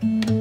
拜。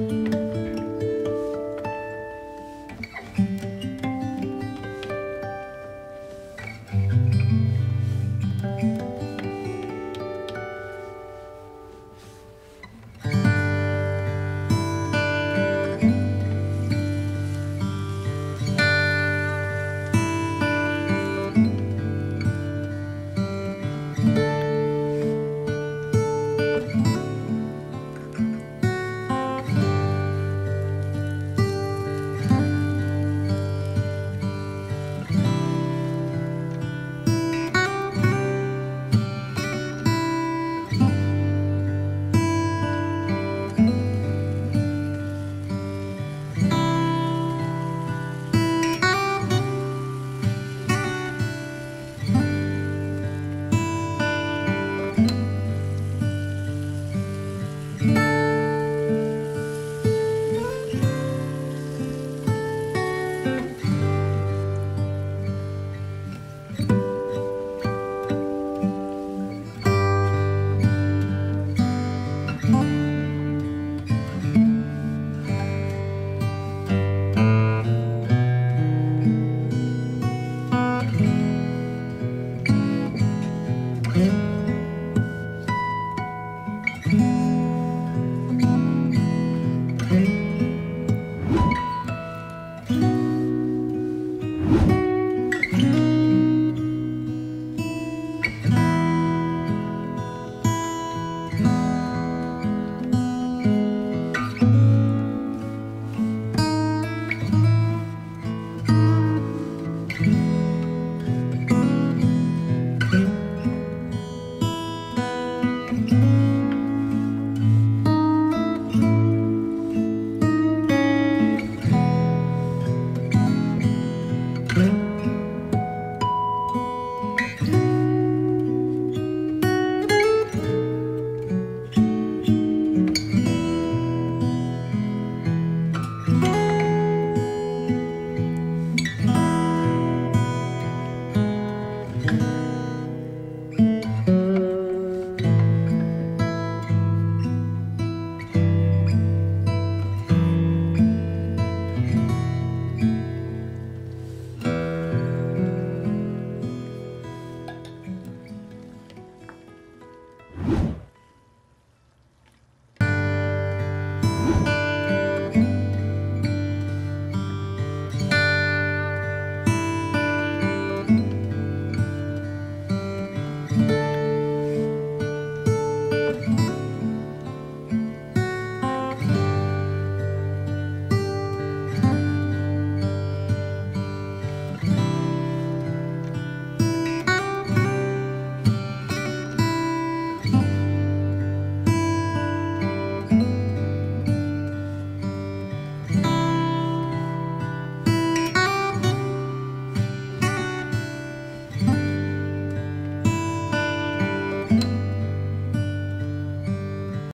Mm-hmm.